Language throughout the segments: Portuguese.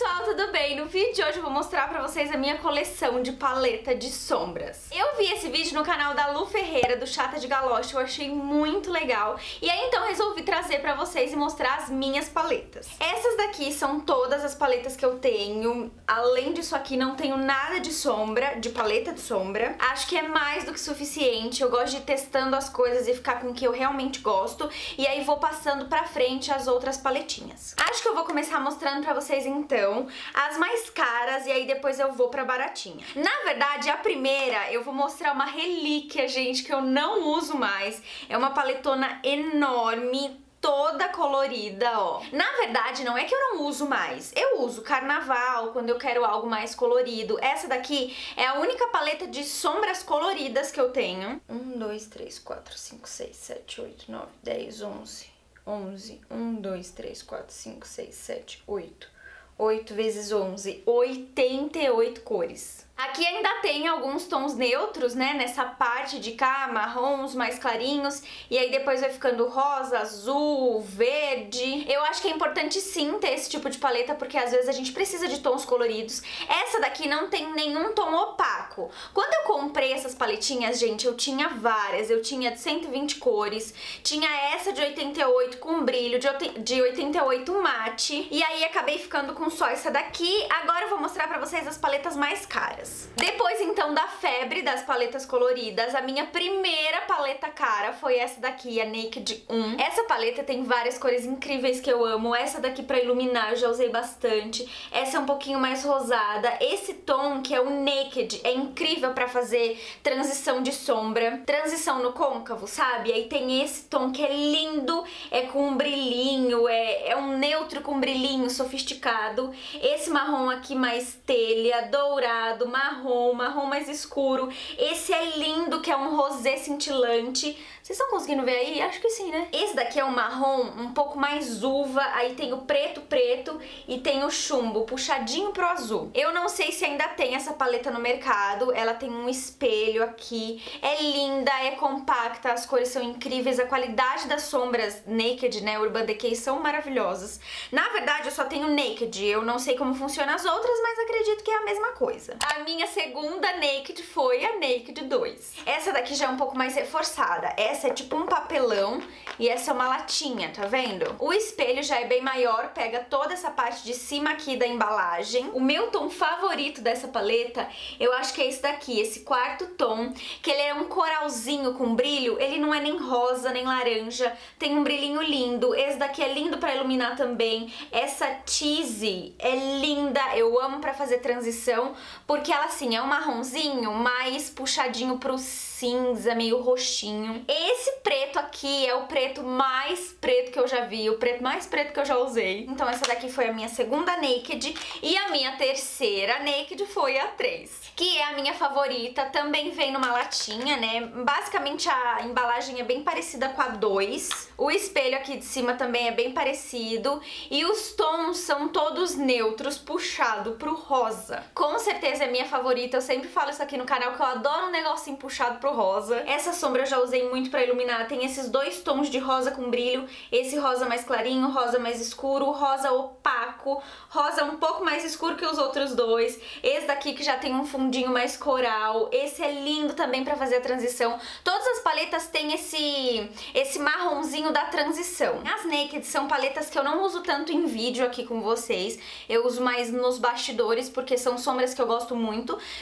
pessoal, tudo bem? No vídeo de hoje eu vou mostrar pra vocês a minha coleção de paleta de sombras. Eu vi esse vídeo no canal da Lu Ferreira, do Chata de Galoche, eu achei muito legal. E aí então resolvi trazer pra vocês e mostrar as minhas paletas. Essas daqui são todas as paletas que eu tenho. Além disso aqui, não tenho nada de sombra, de paleta de sombra. Acho que é mais do que suficiente. Eu gosto de ir testando as coisas e ficar com o que eu realmente gosto. E aí vou passando pra frente as outras paletinhas. Acho que eu vou começar mostrando pra vocês então as mais caras e aí depois eu vou pra baratinha. Na verdade, a primeira eu vou mostrar uma relíquia, gente, que eu não uso mais. É uma paletona enorme, toda colorida, ó. Na verdade, não é que eu não uso mais. Eu uso carnaval, quando eu quero algo mais colorido. Essa daqui é a única paleta de sombras coloridas que eu tenho. 1, 2, 3, 4, 5, 6, 7, 8, 9, 10, 11, 11. 1, 2, 3, 4, 5, 6, 7, 8. 8 vezes 11, 88 cores. Aqui ainda tem alguns tons neutros, né, nessa parte de cá, marrons mais clarinhos, e aí depois vai ficando rosa, azul, verde. Eu acho que é importante sim ter esse tipo de paleta, porque às vezes a gente precisa de tons coloridos. Essa daqui não tem nenhum tom opaco. Quando eu comprei essas paletinhas, gente, eu tinha várias. Eu tinha de 120 cores, tinha essa de 88 com brilho, de 88 mate, e aí acabei ficando com só essa daqui. Agora eu vou mostrar pra vocês as paletas mais caras. Depois, então, da febre das paletas coloridas, a minha primeira paleta cara foi essa daqui, a Naked 1. Essa paleta tem várias cores incríveis que eu amo. Essa daqui pra iluminar eu já usei bastante. Essa é um pouquinho mais rosada. Esse tom, que é o Naked, é incrível pra fazer transição de sombra. Transição no côncavo, sabe? Aí tem esse tom que é lindo, é com um brilhinho, é, é um neutro com brilhinho sofisticado. Esse marrom aqui mais telha, dourado, marrom, marrom mais escuro. Esse é lindo, que é um rosé cintilante. Vocês estão conseguindo ver aí? Acho que sim, né? Esse daqui é um marrom um pouco mais uva, aí tem o preto preto e tem o chumbo puxadinho pro azul. Eu não sei se ainda tem essa paleta no mercado, ela tem um espelho aqui, é linda, é compacta, as cores são incríveis, a qualidade das sombras Naked, né, Urban Decay são maravilhosas. Na verdade, eu só tenho Naked, eu não sei como funciona as outras, mas acredito que é a mesma coisa. A minha segunda Naked foi a Naked 2. Essa daqui já é um pouco mais reforçada, essa é tipo um papelão e essa é uma latinha, tá vendo? O espelho já é bem maior, pega toda essa parte de cima aqui da embalagem. O meu tom favorito dessa paleta, eu acho que é esse daqui, esse quarto tom, que ele é um coralzinho com brilho, ele não é nem rosa, nem laranja, tem um brilhinho lindo. Esse daqui é lindo pra iluminar também. Essa cheesy é linda, eu amo pra fazer transição, porque ela assim, é um marronzinho mais puxadinho pro cinza, meio roxinho. Esse preto aqui é o preto mais preto que eu já vi, o preto mais preto que eu já usei. Então essa daqui foi a minha segunda Naked e a minha terceira Naked foi a 3, que é a minha favorita, também vem numa latinha, né? Basicamente a embalagem é bem parecida com a 2, o espelho aqui de cima também é bem parecido e os tons são todos neutros, puxado pro rosa. Com certeza é minha favorita, eu sempre falo isso aqui no canal que eu adoro um negocinho puxado pro rosa. Essa sombra eu já usei muito pra iluminar, tem esses dois tons de rosa com brilho, esse rosa mais clarinho, rosa mais escuro, rosa opaco, rosa um pouco mais escuro que os outros dois, esse daqui que já tem um fundinho mais coral, esse é lindo também pra fazer a transição. Todas as paletas têm esse, esse marronzinho da transição. As Naked são paletas que eu não uso tanto em vídeo aqui com vocês, eu uso mais nos bastidores porque são sombras que eu gosto muito,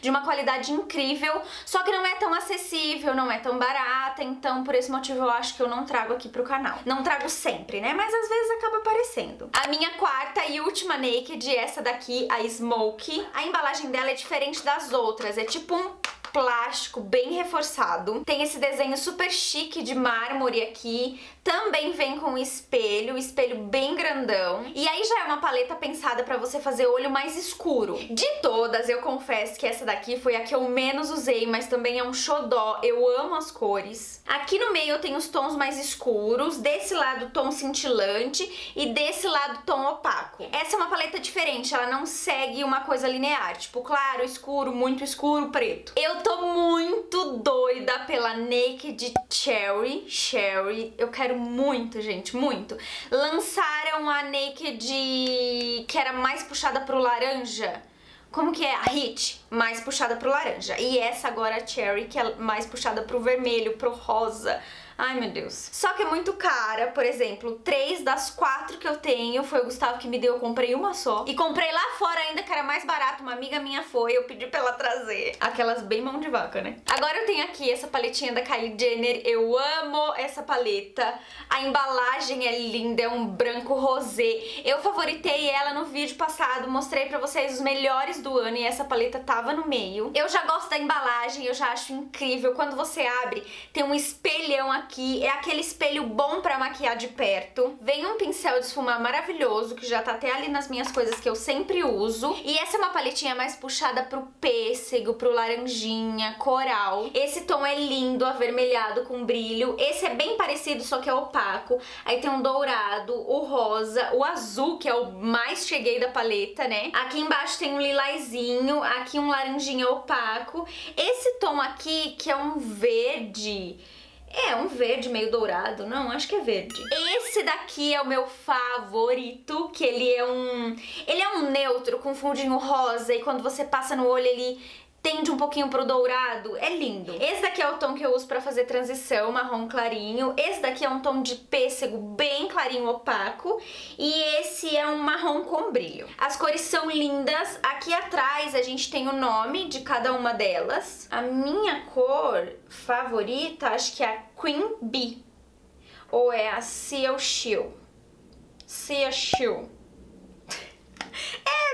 de uma qualidade incrível, só que não é tão acessível não é tão barata, então por esse motivo eu acho que eu não trago aqui pro canal. Não trago sempre, né? Mas às vezes acaba aparecendo. A minha quarta e última Naked, essa daqui, a Smoke. A embalagem dela é diferente das outras, é tipo um plástico bem reforçado. Tem esse desenho super chique de mármore aqui. Também vem com espelho, espelho bem grandão. E aí já é uma paleta pensada pra você fazer olho mais escuro. De todas, eu confesso que essa daqui foi a que eu menos usei, mas também é um xodó. Eu amo as cores. Aqui no meio eu tenho os tons mais escuros, desse lado tom cintilante e desse lado tom opaco. Essa é uma paleta diferente, ela não segue uma coisa linear, tipo claro, escuro, muito escuro, preto. Eu tô muito doida pela Naked Cherry, Cherry, eu quero quero muito, gente, muito. Lançaram a Naked que era mais puxada pro laranja. Como que é? A Hit, mais puxada pro laranja. E essa agora, a Cherry, que é mais puxada pro vermelho, pro rosa. Ai, meu Deus. Só que é muito cara, por exemplo, três das quatro que eu tenho foi o Gustavo que me deu, eu comprei uma só. E comprei lá fora ainda, que era mais barato, uma amiga minha foi, eu pedi pra ela trazer. Aquelas bem mão de vaca, né? Agora eu tenho aqui essa paletinha da Kylie Jenner, eu amo essa paleta. A embalagem é linda, é um branco rosé. Eu favoritei ela no vídeo passado, mostrei pra vocês os melhores do ano e essa paleta tava no meio. Eu já gosto da embalagem, eu já acho incrível. Quando você abre, tem um espelhão aqui aqui é aquele espelho bom pra maquiar de perto. Vem um pincel de esfumar maravilhoso, que já tá até ali nas minhas coisas que eu sempre uso. E essa é uma paletinha mais puxada pro pêssego, pro laranjinha, coral. Esse tom é lindo, avermelhado com brilho. Esse é bem parecido, só que é opaco. Aí tem um dourado, o rosa, o azul, que é o mais cheguei da paleta, né? Aqui embaixo tem um lilazinho, aqui um laranjinha opaco. Esse tom aqui, que é um verde é, um verde meio dourado. Não, acho que é verde. Esse daqui é o meu favorito, que ele é um... Ele é um neutro com fundinho rosa e quando você passa no olho ele tende um pouquinho pro dourado, é lindo. Esse daqui é o tom que eu uso pra fazer transição, marrom clarinho. Esse daqui é um tom de pêssego bem clarinho, opaco. E esse é um marrom com brilho. As cores são lindas. Aqui atrás a gente tem o nome de cada uma delas. A minha cor favorita, acho que é a Queen Bee. Ou é a Seal Shield. Seal Shield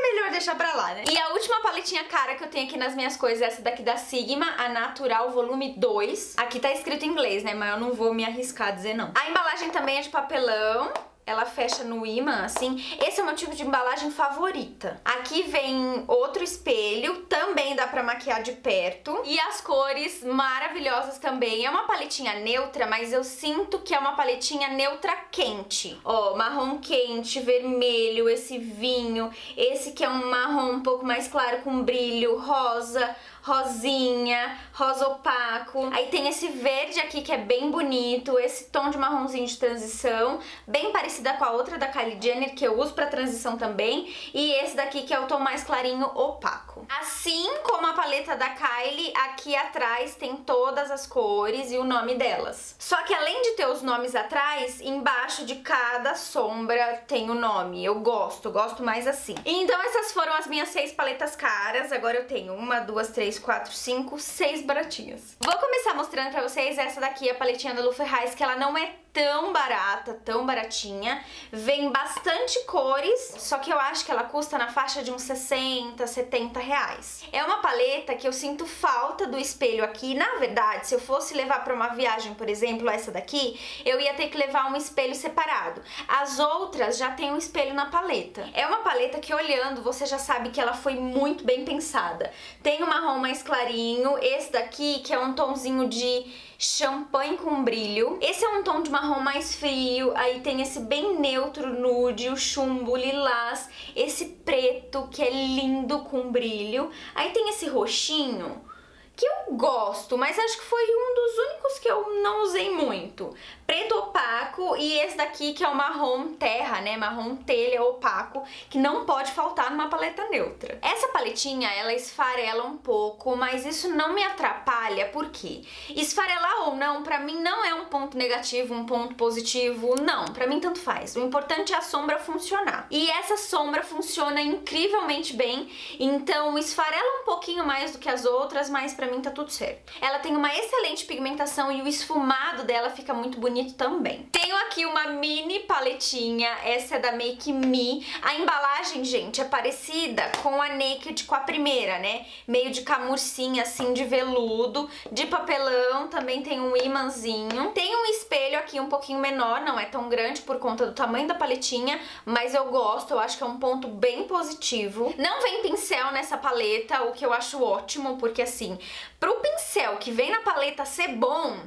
melhor deixar pra lá, né? E a última paletinha cara que eu tenho aqui nas minhas coisas é essa daqui da Sigma, a Natural Volume 2. Aqui tá escrito em inglês, né? Mas eu não vou me arriscar a dizer não. A embalagem também é de papelão ela fecha no imã, assim. Esse é o meu tipo de embalagem favorita. Aqui vem outro espelho, também dá pra maquiar de perto. E as cores maravilhosas também. É uma paletinha neutra, mas eu sinto que é uma paletinha neutra quente. Ó, marrom quente, vermelho, esse vinho. Esse que é um marrom um pouco mais claro com brilho, rosa, rosinha, rosa opaco. Aí tem esse verde aqui que é bem bonito, esse tom de marronzinho de transição, bem parecida com a outra da Kylie Jenner que eu uso pra transição também, e esse daqui que é o tom mais clarinho opaco. Assim como a paleta da Kylie, aqui atrás tem todas as cores e o nome delas. Só que além de ter os nomes atrás, embaixo de cada sombra tem o nome. Eu gosto, gosto mais assim. Então essas foram as minhas seis paletas caras. Agora eu tenho uma, duas, três, quatro, cinco, seis baratinhas. Vou começar mostrando pra vocês essa daqui, a paletinha da Lu Ferraz, que ela não é tão barata, tão baratinha. Vem bastante cores, só que eu acho que ela custa na faixa de uns 60, 70 reais. É uma paleta que eu sinto falta do espelho aqui. Na verdade, se eu fosse levar pra uma viagem, por exemplo, essa daqui, eu ia ter que levar um espelho separado. As outras já tem um espelho na paleta. É uma paleta que olhando você já sabe que ela foi muito bem pensada. Tem o marrom mais clarinho, esse daqui que é um tomzinho de champanhe com brilho. Esse é um tom de marrom mais frio, aí tem esse bem neutro nude, o chumbo, lilás, esse preto que é lindo com brilho. Aí tem esse roxinho que eu gosto, mas acho que foi um dos únicos que eu não usei muito. E esse daqui que é o marrom terra, né? Marrom telha opaco, que não pode faltar numa paleta neutra. Essa paletinha, ela esfarela um pouco, mas isso não me atrapalha, por quê? Esfarelar ou não, pra mim não é um ponto negativo, um ponto positivo, não. Pra mim tanto faz. O importante é a sombra funcionar. E essa sombra funciona incrivelmente bem, então esfarela um pouquinho mais do que as outras, mas pra mim tá tudo certo. Ela tem uma excelente pigmentação e o esfumado dela fica muito bonito também. Tenho aqui uma mini paletinha, essa é da Make Me. A embalagem, gente, é parecida com a Naked, com a primeira, né? Meio de camurcinha, assim, de veludo, de papelão, também tem um imãzinho. Tem um espelho aqui um pouquinho menor, não é tão grande por conta do tamanho da paletinha, mas eu gosto, eu acho que é um ponto bem positivo. Não vem pincel nessa paleta, o que eu acho ótimo, porque assim, Pro pincel que vem na paleta ser bom,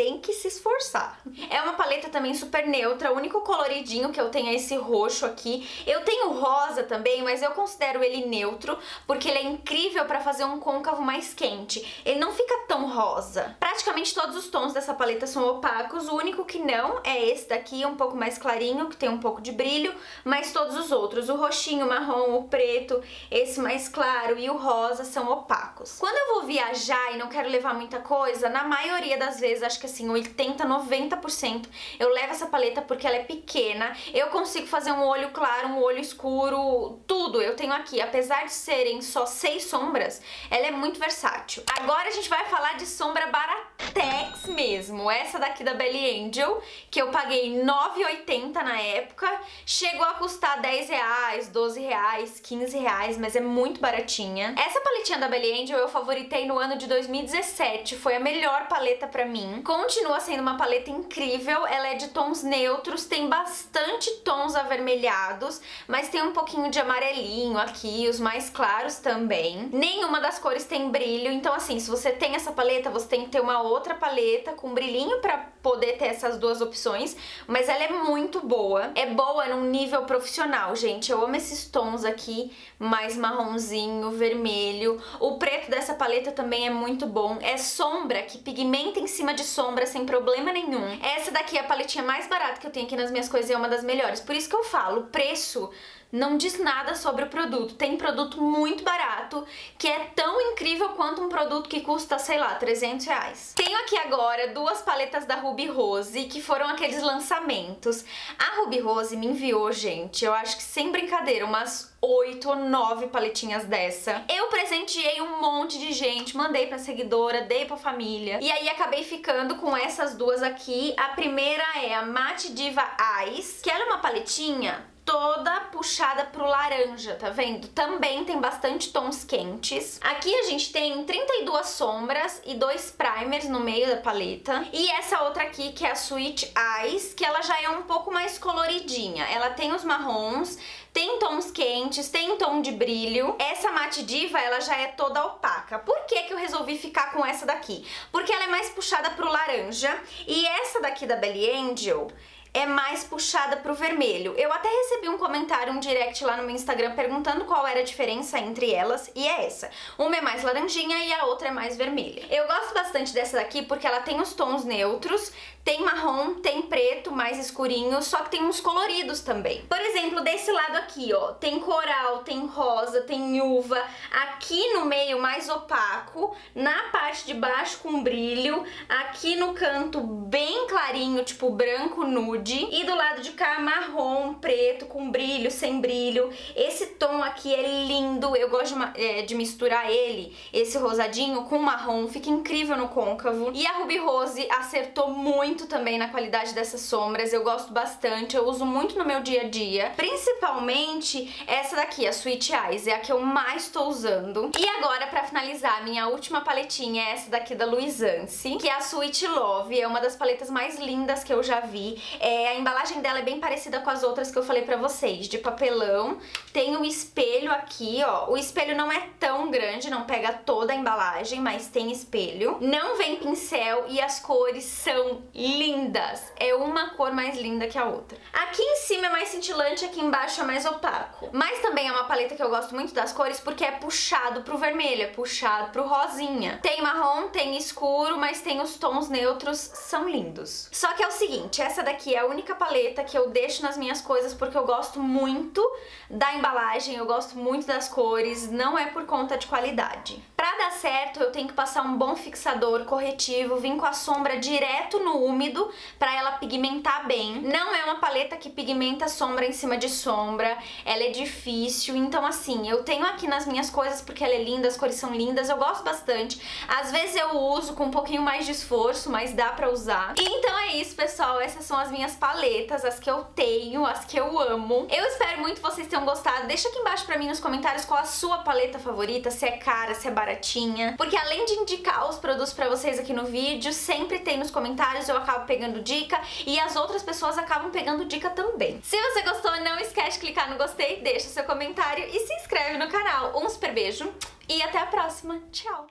tem que se esforçar. É uma paleta também super neutra, o único coloridinho que eu tenho é esse roxo aqui. Eu tenho rosa também, mas eu considero ele neutro, porque ele é incrível pra fazer um côncavo mais quente. Ele não fica tão rosa. Praticamente todos os tons dessa paleta são opacos, o único que não é esse daqui, um pouco mais clarinho, que tem um pouco de brilho, mas todos os outros, o roxinho, o marrom, o preto, esse mais claro e o rosa são opacos. Quando eu vou viajar e não quero levar muita coisa, na maioria das vezes, acho que assim, 80, 90%, eu levo essa paleta porque ela é pequena, eu consigo fazer um olho claro, um olho escuro, tudo eu tenho aqui. Apesar de serem só seis sombras, ela é muito versátil. Agora a gente vai falar de sombra Baratex mesmo, essa daqui da Belly Angel, que eu paguei R$ 9,80 na época, chegou a custar 10 reais, 12 reais, 15 reais, mas é muito baratinha. Essa paletinha da Belly Angel eu favoritei no ano de 2017, foi a melhor paleta pra mim. Continua sendo uma paleta incrível, ela é de tons neutros, tem bastante tons avermelhados, mas tem um pouquinho de amarelinho aqui, os mais claros também. Nenhuma das cores tem brilho, então assim, se você tem essa paleta, você tem que ter uma outra paleta com brilhinho pra poder ter essas duas opções, mas ela é muito boa. É boa num nível profissional, gente. Eu amo esses tons aqui, mais marronzinho, vermelho. O preto dessa paleta também é muito bom. É sombra que pigmenta em cima de sombra sem problema nenhum. Essa daqui é a paletinha mais barata que eu tenho aqui nas minhas coisas e é uma das melhores. Por isso que eu falo, preço não diz nada sobre o produto. Tem produto muito barato que é tão incrível quanto um produto que custa, sei lá, 300 reais. Tenho aqui agora duas paletas da Ruby Rose, que foram aqueles lançamentos. A Ruby Rose me enviou, gente, eu acho que sem brincadeira, umas oito ou nove paletinhas dessa. Eu presenteei um monte de gente, mandei pra seguidora, dei pra família. E aí acabei ficando com essas duas aqui. A primeira é a Matte Diva Eyes, que ela é uma paletinha toda puxada pro laranja, tá vendo? Também tem bastante tons quentes. Aqui a gente tem 32 sombras e dois primers no meio da paleta. E essa outra aqui, que é a Sweet Eyes, que ela já é um pouco mais coloridinha. Ela tem os marrons, tem tons quentes, tem tom de brilho. Essa Matte Diva, ela já é toda opaca. Por que que eu resolvi ficar com essa daqui? Porque ela é mais puxada pro laranja e essa daqui da Belly Angel é mais puxada pro vermelho. Eu até recebi um comentário, um direct lá no meu Instagram perguntando qual era a diferença entre elas e é essa. Uma é mais laranjinha e a outra é mais vermelha. Eu gosto bastante dessa daqui porque ela tem os tons neutros, tem marrom, tem preto mais escurinho, só que tem uns coloridos também. Por exemplo, desse lado aqui, ó, tem coral, tem rosa, tem uva. Aqui no meio mais opaco, na parte de baixo com brilho, aqui no canto bem clarinho, tipo branco nude, e do lado de cá marrom, preto, com brilho, sem brilho. Esse tom aqui é lindo, eu gosto de, é, de misturar ele, esse rosadinho, com marrom, fica incrível no côncavo. E a Ruby Rose acertou muito muito também na qualidade dessas sombras, eu gosto bastante, eu uso muito no meu dia a dia, principalmente essa daqui, a Sweet Eyes, é a que eu mais tô usando. E agora, pra finalizar, minha última paletinha é essa daqui da Luisance, que é a Sweet Love, é uma das paletas mais lindas que eu já vi. É, a embalagem dela é bem parecida com as outras que eu falei pra vocês, de papelão. Tem o espelho aqui, ó, o espelho não é tão grande, não pega toda a embalagem, mas tem espelho. Não vem pincel e as cores são lindas. É uma cor mais linda que a outra. Aqui em cima é mais cintilante, aqui embaixo é mais opaco. Mas também é uma paleta que eu gosto muito das cores porque é puxado pro vermelho, é puxado pro rosinha. Tem marrom, tem escuro, mas tem os tons neutros, são lindos. Só que é o seguinte, essa daqui é a única paleta que eu deixo nas minhas coisas porque eu gosto muito da embalagem, eu gosto muito das cores, não é por conta de qualidade. Dar certo, eu tenho que passar um bom fixador corretivo, vir com a sombra direto no úmido para ela pigmentar bem. Não é uma paleta que pigmenta sombra em cima de sombra, ela é difícil, então assim, eu tenho aqui nas minhas coisas porque ela é linda, as cores são lindas, eu gosto bastante. Às vezes eu uso com um pouquinho mais de esforço, mas dá pra usar. Então é isso, pessoal, essas são as minhas paletas, as que eu tenho, as que eu amo. Eu espero muito que vocês tenham gostado, deixa aqui embaixo pra mim nos comentários qual a sua paleta favorita, se é cara, se é baratinha, porque além de indicar os produtos pra vocês aqui no vídeo, sempre tem nos comentários eu acabo pegando dica e as outras pessoas acabam pegando dica também. Se você gostou, não esquece de clicar no gostei, deixa seu comentário e se inscreve no canal. Um super beijo e até a próxima. Tchau!